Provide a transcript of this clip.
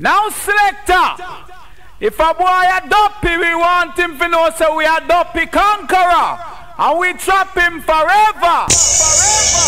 Now, selector, if a boy a dopey, we want him to know so we are dopey conqueror. And we trap him forever. forever.